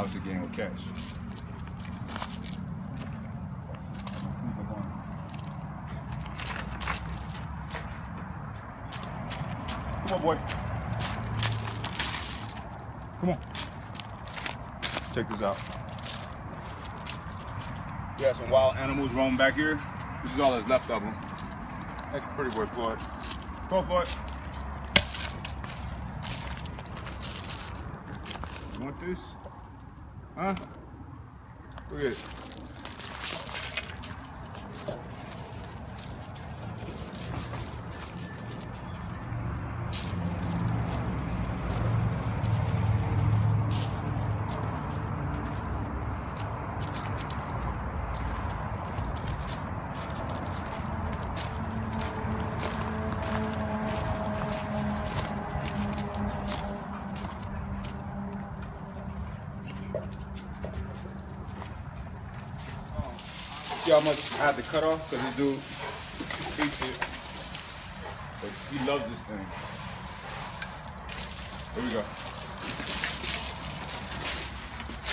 Alex again will catch. Come on, boy. Come on. Check this out. We have some wild animals roaming back here. This is all that's left of them. That's a pretty boy, Floyd. Come on, Floyd. You want this? 어? 여기 See how much I had to cut off because this dude hates it. But he loves this thing. Here we go.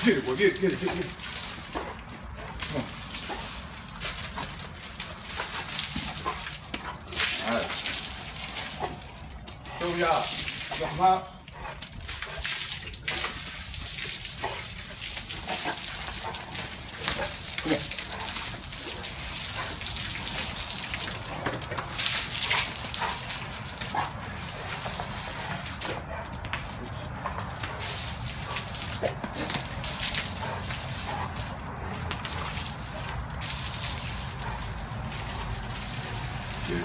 Get it, boy. Get it, get it, get it. Get it. Come on. All right. Here we are. Got some hops? Get it.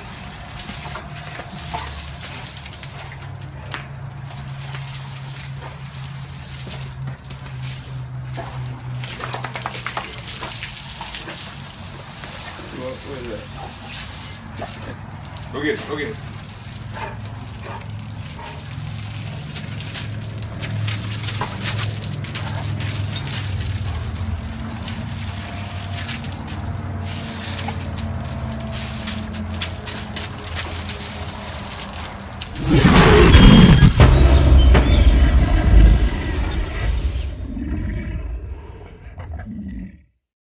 What, what